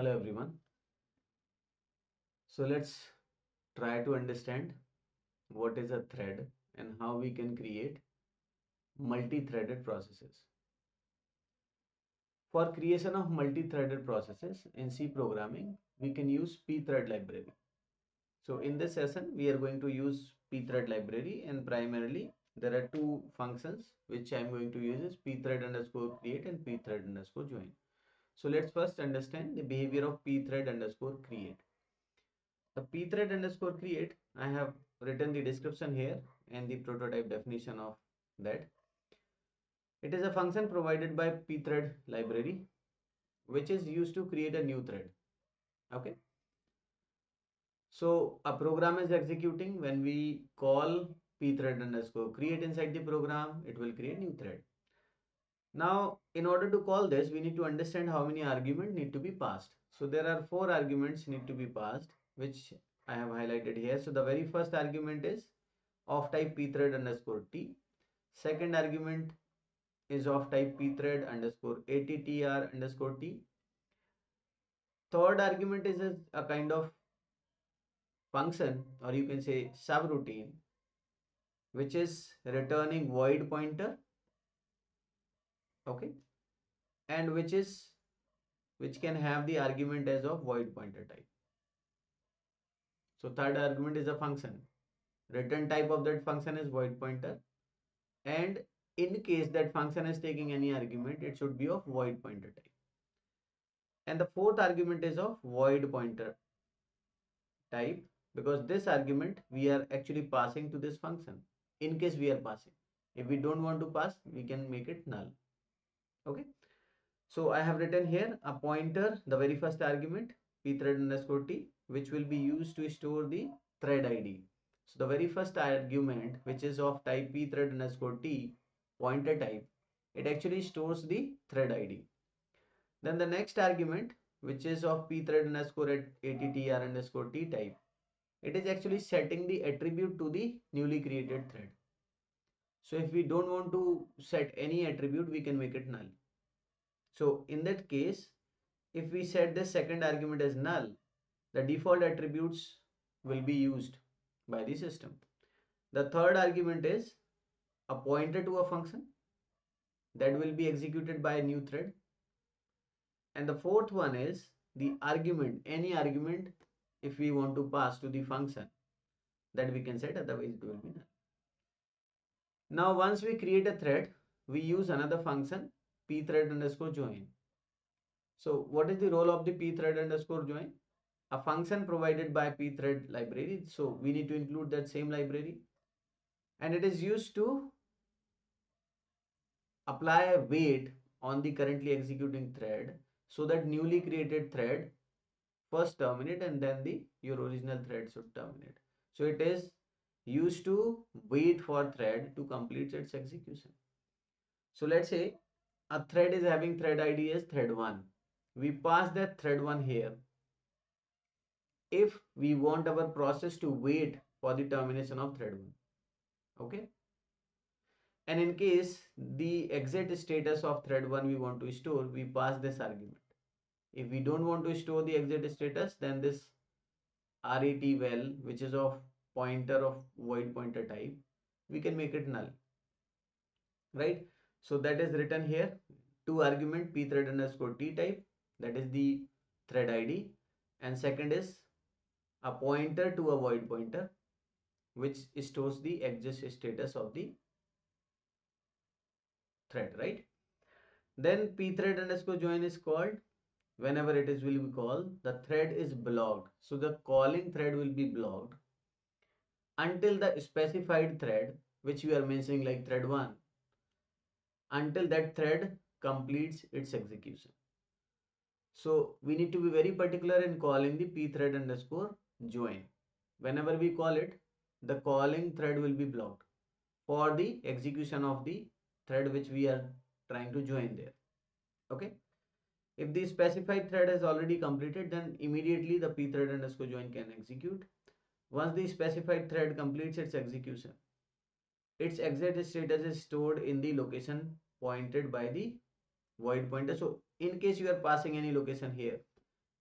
Hello everyone. So let's try to understand what is a thread and how we can create multi-threaded processes. For creation of multi-threaded processes in C programming, we can use pthread library. So in this session, we are going to use pthread library and primarily there are two functions which I'm going to use is pthread underscore create and pthread underscore join. So let's first understand the behavior of pthread underscore create. The pthread underscore create, I have written the description here and the prototype definition of that. It is a function provided by pthread library which is used to create a new thread. Okay. So a program is executing when we call pthread underscore create inside the program, it will create new thread. Now, in order to call this, we need to understand how many arguments need to be passed. So there are four arguments need to be passed, which I have highlighted here. So the very first argument is of type pthread underscore t. Second argument is of type pthread underscore attr underscore t. Third argument is a, a kind of function or you can say subroutine which is returning void pointer okay? And which is which can have the argument as of void pointer type. So third argument is a function. Return type of that function is void pointer. And in case that function is taking any argument it should be of void pointer type. And the fourth argument is of void pointer type because this argument we are actually passing to this function. In case we are passing. If we don't want to pass we can make it null okay. So i have written here a pointer the very first argument pthread underscore t which will be used to store the thread id so the very first argument which is of type pthread underscore t pointer type it actually stores the thread id then the next argument which is of pthread underscore attr underscore t type it is actually setting the attribute to the newly created thread so if we don't want to set any attribute, we can make it null. So in that case, if we set the second argument as null, the default attributes will be used by the system. The third argument is a pointer to a function that will be executed by a new thread. And the fourth one is the argument, any argument if we want to pass to the function that we can set otherwise it will be null. Now once we create a thread, we use another function pthread underscore join. So what is the role of the pthread underscore join? A function provided by pthread library. So we need to include that same library. And it is used to apply a wait on the currently executing thread so that newly created thread first terminate and then the your original thread should terminate. So it is used to wait for thread to complete its execution. So let's say a thread is having thread ID as thread 1. We pass that thread 1 here. If we want our process to wait for the termination of thread 1. Okay. And in case the exit status of thread 1 we want to store, we pass this argument. If we don't want to store the exit status, then this ret val, which is of pointer of void pointer type we can make it null right? So that is written here two argument pthread underscore t type that is the thread id and second is a pointer to a void pointer which stores the exit status of the thread right? Then pthread underscore join is called whenever it is will be called the thread is blocked. So the calling thread will be blocked until the specified thread which we are mentioning like thread 1 until that thread completes its execution. So we need to be very particular in calling the pthread underscore join. Whenever we call it, the calling thread will be blocked for the execution of the thread which we are trying to join there. Okay. If the specified thread has already completed, then immediately the pthread underscore join can execute once the specified thread completes its execution, its exit status is stored in the location pointed by the void pointer. So in case you are passing any location here,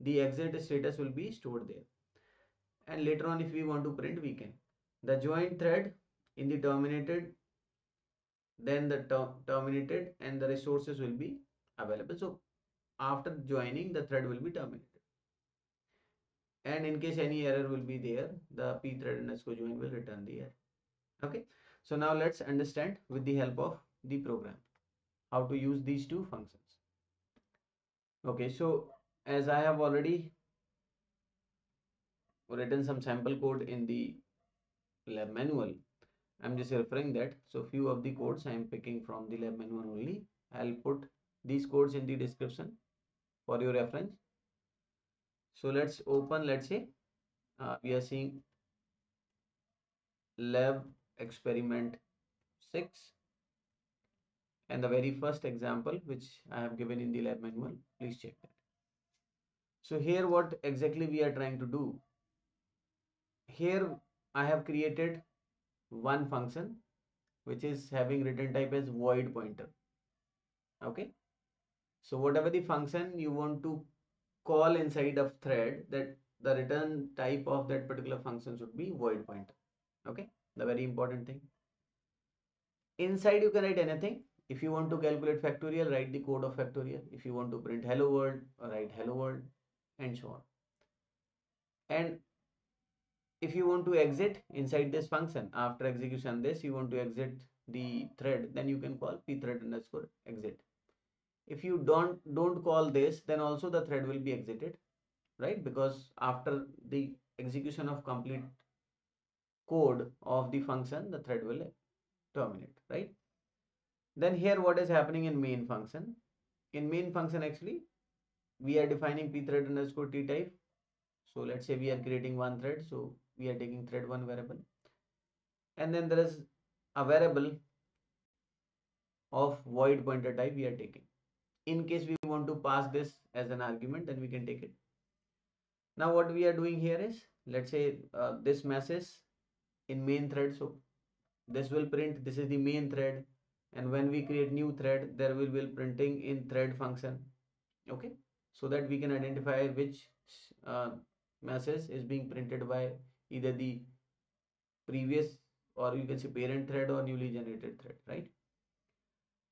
the exit status will be stored there. And later on if we want to print we can. The joined thread in the terminated then the ter terminated and the resources will be available. So after joining the thread will be terminated and in case any error will be there the pthread underscore join will return the error. Okay? So now let's understand with the help of the program how to use these two functions. Okay so as i have already written some sample code in the lab manual i'm just referring that. So few of the codes i am picking from the lab manual only. I'll put these codes in the description for your reference so let's open let's say uh, we are seeing lab experiment 6 and the very first example which I have given in the lab manual please check that. So here what exactly we are trying to do? Here I have created one function which is having return type as void pointer. Okay? So whatever the function you want to call inside of thread that the return type of that particular function should be void pointer okay? The very important thing. Inside you can write anything. If you want to calculate factorial write the code of factorial. If you want to print hello world write hello world and so on. And if you want to exit inside this function after execution this you want to exit the thread then you can call pthread underscore exit if you don't don't call this then also the thread will be exited right? Because after the execution of complete code of the function the thread will terminate right? Then here what is happening in main function? In main function actually we are defining pthread underscore t type. So let's say we are creating one thread so we are taking thread one variable. And then there is a variable of void pointer type we are taking in case we want to pass this as an argument then we can take it. Now what we are doing here is let's say uh, this message in main thread so this will print this is the main thread and when we create new thread there will be printing in thread function okay? So that we can identify which uh, message is being printed by either the previous or you can say parent thread or newly generated thread right?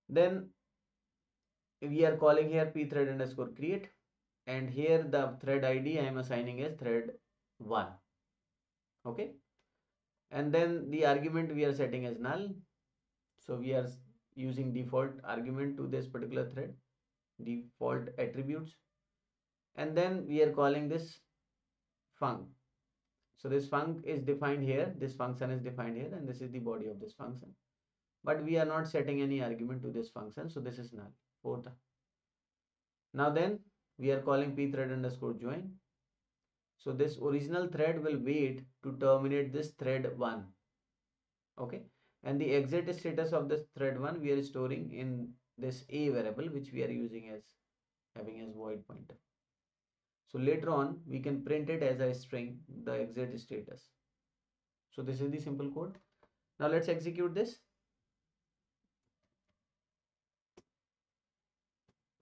Then we are calling here pthread underscore create and here the thread id i am assigning as thread 1 okay? And then the argument we are setting as null. So we are using default argument to this particular thread default attributes. And then we are calling this func. So this func is defined here this function is defined here and this is the body of this function. But we are not setting any argument to this function so this is null now then we are calling pthread underscore join. So this original thread will wait to terminate this thread 1 okay? And the exit status of this thread 1 we are storing in this a variable which we are using as having as void pointer. So later on we can print it as a string the exit status. So this is the simple code. Now let's execute this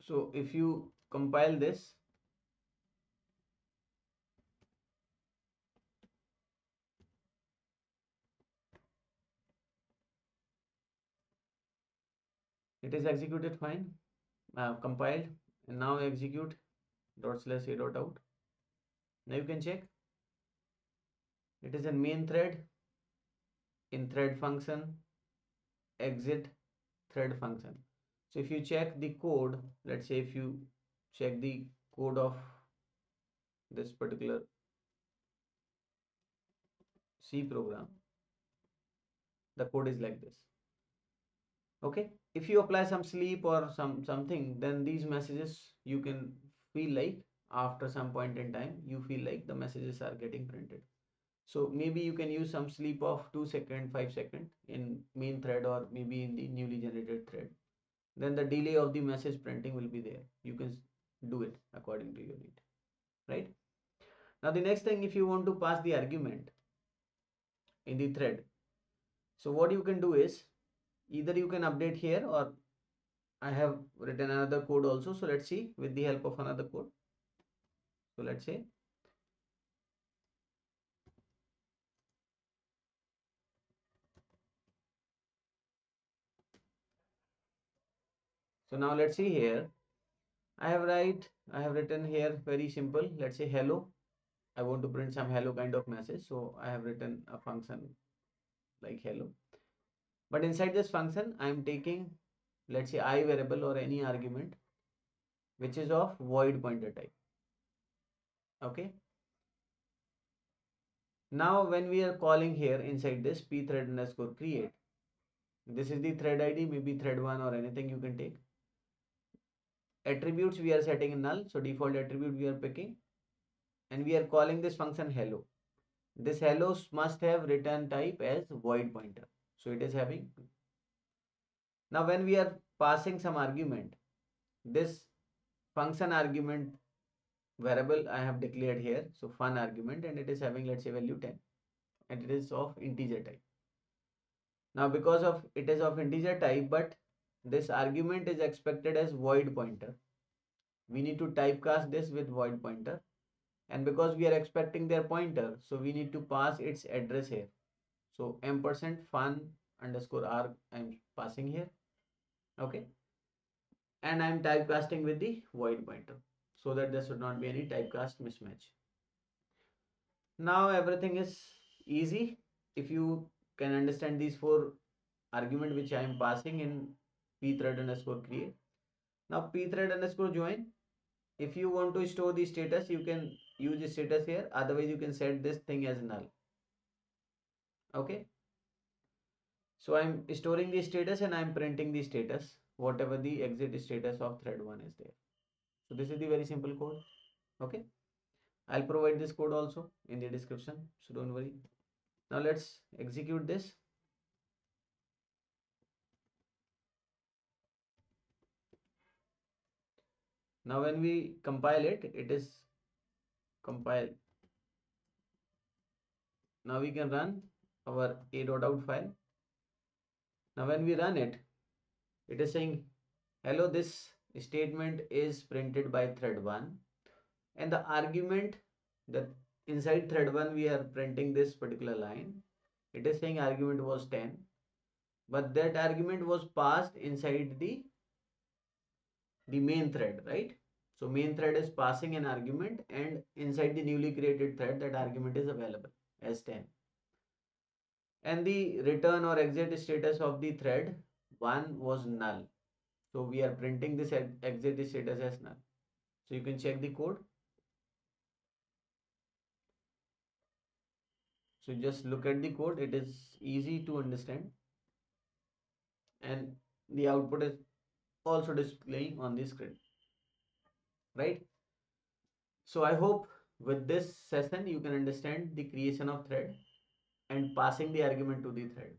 so if you compile this it is executed fine. Uh, compiled and now execute dot slash a dot out. Now you can check. It is a main thread in thread function exit thread function so if you check the code let's say if you check the code of this particular C program the code is like this. Okay? If you apply some sleep or some something then these messages you can feel like after some point in time you feel like the messages are getting printed. So maybe you can use some sleep of 2 second 5 second in main thread or maybe in the newly generated thread then the delay of the message printing will be there. You can do it according to your need right? Now the next thing if you want to pass the argument in the thread so what you can do is either you can update here or I have written another code also. So let's see with the help of another code. So let's say so now let's see here. I have write I have written here very simple. Let's say hello. I want to print some hello kind of message. So I have written a function like hello. But inside this function I am taking let's say i variable or any argument which is of void pointer type. Okay? Now when we are calling here inside this pthread underscore create. This is the thread id maybe thread 1 or anything you can take attributes we are setting in null. So default attribute we are picking. And we are calling this function hello. This hello must have return type as void pointer. So it is having now when we are passing some argument this function argument variable I have declared here. So fun argument and it is having let's say value 10 and it is of integer type. Now because of it is of integer type but this argument is expected as void pointer. We need to typecast this with void pointer. And because we are expecting their pointer so we need to pass its address here. So ampersand fun underscore arg i'm passing here. Okay. And i'm typecasting with the void pointer. So that there should not be any typecast mismatch. Now everything is easy. If you can understand these four argument which i am passing in pthread underscore create. Now pthread underscore join. If you want to store the status you can use the status here. Otherwise you can set this thing as null. Okay? So i'm storing the status and i'm printing the status. Whatever the exit status of thread 1 is there. So this is the very simple code. Okay? I'll provide this code also in the description. So don't worry. Now let's execute this now when we compile it it is compiled. Now we can run our a.out file. Now when we run it it is saying hello this statement is printed by thread 1 and the argument that inside thread 1 we are printing this particular line. It is saying argument was 10 but that argument was passed inside the the main thread right? So main thread is passing an argument and inside the newly created thread that argument is available as 10 and the return or exit status of the thread 1 was null. So we are printing this exit status as null. So you can check the code. So just look at the code. It is easy to understand. And the output is also displaying on the screen right? So i hope with this session you can understand the creation of thread and passing the argument to the thread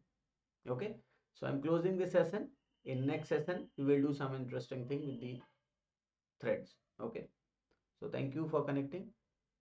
okay? So i'm closing this session. In next session we will do some interesting thing with the threads okay? So thank you for connecting